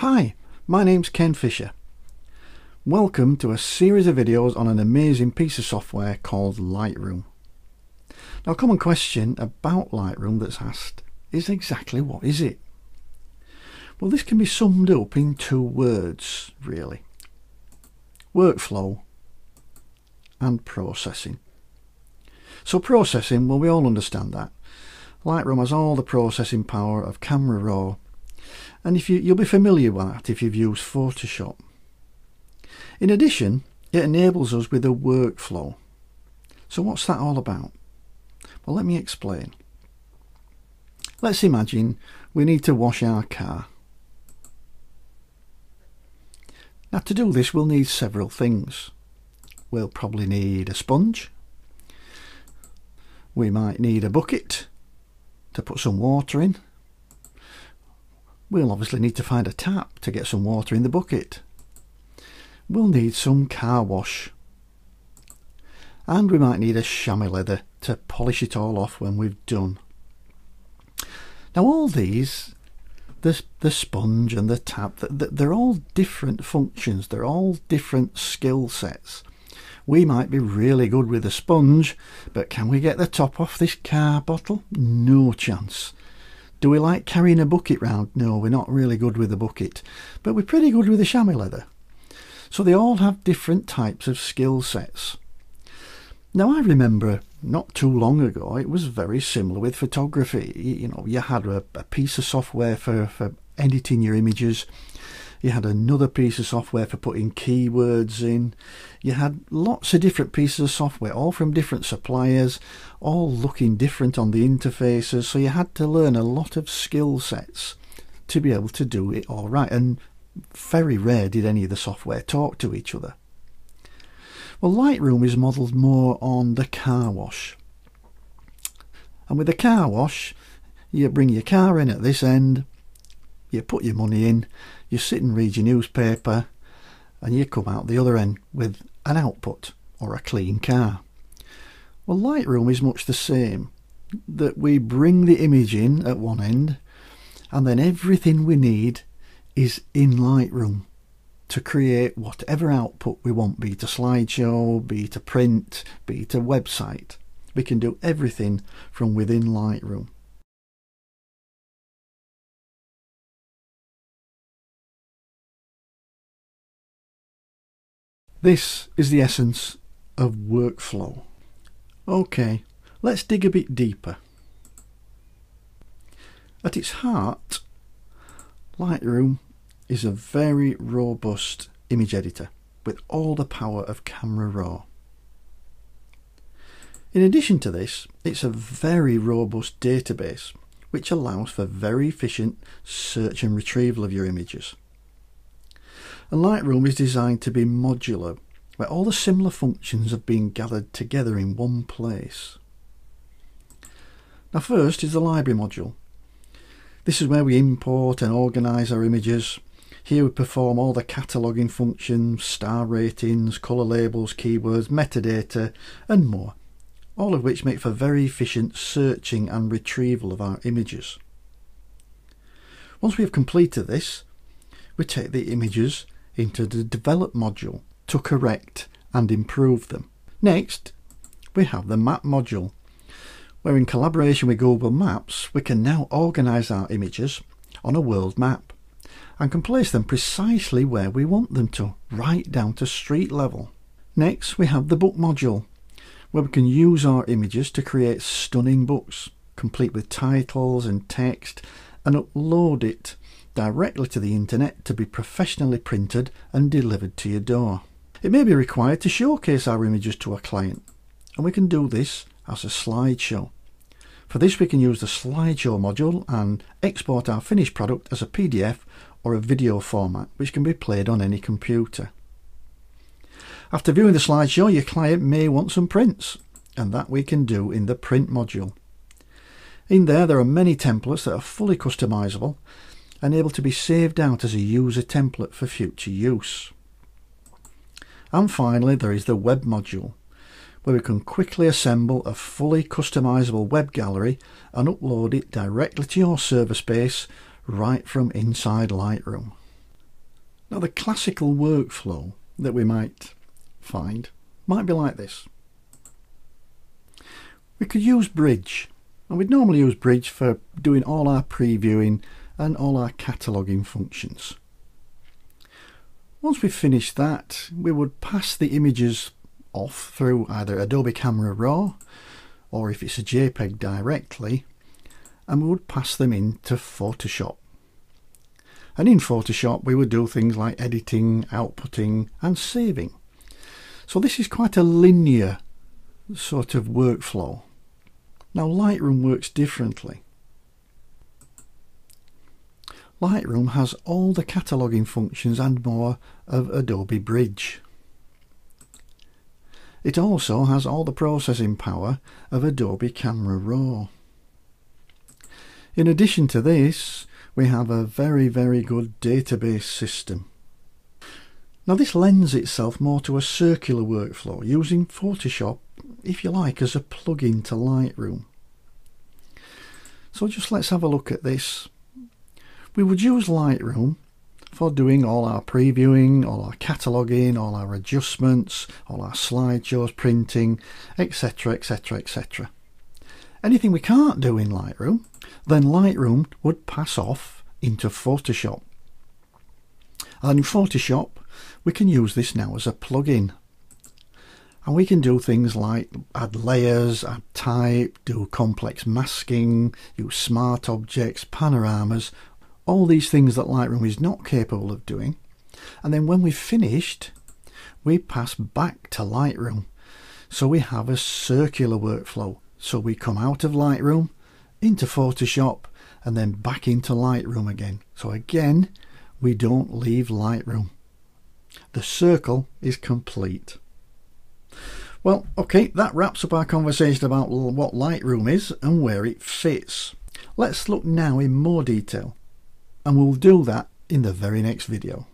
Hi, my name's Ken Fisher. Welcome to a series of videos on an amazing piece of software called Lightroom. Now a common question about Lightroom that's asked is exactly what is it? Well this can be summed up in two words really. Workflow and processing. So processing, well we all understand that. Lightroom has all the processing power of Camera Raw and if you, you'll be familiar with that if you've used Photoshop. In addition, it enables us with a workflow. So what's that all about? Well, let me explain. Let's imagine we need to wash our car. Now to do this we'll need several things. We'll probably need a sponge. We might need a bucket to put some water in We'll obviously need to find a tap to get some water in the bucket. We'll need some car wash. And we might need a chamois leather to polish it all off when we've done. Now all these, the, the sponge and the tap, they're all different functions. They're all different skill sets. We might be really good with a sponge, but can we get the top off this car bottle? No chance. Do we like carrying a bucket round? No, we're not really good with a bucket, but we're pretty good with the chamois leather. So they all have different types of skill sets. Now I remember not too long ago it was very similar with photography. You know, you had a, a piece of software for, for editing your images you had another piece of software for putting keywords in. You had lots of different pieces of software, all from different suppliers, all looking different on the interfaces. So you had to learn a lot of skill sets to be able to do it all right. And very rare did any of the software talk to each other. Well, Lightroom is modelled more on the car wash. And with the car wash, you bring your car in at this end, you put your money in, you sit and read your newspaper, and you come out the other end with an output or a clean car. Well, Lightroom is much the same. That we bring the image in at one end, and then everything we need is in Lightroom to create whatever output we want, be it a slideshow, be it a print, be it a website. We can do everything from within Lightroom. This is the essence of workflow. Okay, let's dig a bit deeper. At its heart, Lightroom is a very robust image editor with all the power of Camera Raw. In addition to this, it's a very robust database which allows for very efficient search and retrieval of your images. And Lightroom is designed to be modular, where all the similar functions have been gathered together in one place. Now first is the library module. This is where we import and organise our images. Here we perform all the cataloguing functions, star ratings, colour labels, keywords, metadata and more, all of which make for very efficient searching and retrieval of our images. Once we have completed this, we take the images into the develop module to correct and improve them. Next, we have the map module, where in collaboration with Google Maps, we can now organise our images on a world map and can place them precisely where we want them to, right down to street level. Next, we have the book module, where we can use our images to create stunning books, complete with titles and text, and upload it directly to the internet to be professionally printed and delivered to your door. It may be required to showcase our images to a client, and we can do this as a slideshow. For this we can use the slideshow module and export our finished product as a PDF or a video format which can be played on any computer. After viewing the slideshow your client may want some prints and that we can do in the print module. In there there are many templates that are fully customizable and able to be saved out as a user template for future use. And finally there is the web module where we can quickly assemble a fully customizable web gallery and upload it directly to your server space right from inside Lightroom. Now the classical workflow that we might find might be like this. We could use Bridge and we'd normally use Bridge for doing all our previewing and all our cataloguing functions. Once we've finished that, we would pass the images off through either Adobe Camera Raw or if it's a JPEG directly, and we would pass them into Photoshop. And in Photoshop, we would do things like editing, outputting, and saving. So this is quite a linear sort of workflow. Now Lightroom works differently. Lightroom has all the cataloguing functions and more of Adobe Bridge. It also has all the processing power of Adobe Camera Raw. In addition to this, we have a very, very good database system. Now this lends itself more to a circular workflow using Photoshop if you like, as a plug-in to Lightroom. So just let's have a look at this. We would use Lightroom for doing all our previewing, all our cataloguing, all our adjustments, all our slideshows, printing, etc, etc, etc. Anything we can't do in Lightroom, then Lightroom would pass off into Photoshop. And in Photoshop, we can use this now as a plugin and we can do things like add layers, add type, do complex masking, use smart objects, panoramas, all these things that Lightroom is not capable of doing. And then when we've finished, we pass back to Lightroom. So we have a circular workflow. So we come out of Lightroom, into Photoshop, and then back into Lightroom again. So again, we don't leave Lightroom. The circle is complete. Well, okay, that wraps up our conversation about what Lightroom is and where it fits. Let's look now in more detail, and we'll do that in the very next video.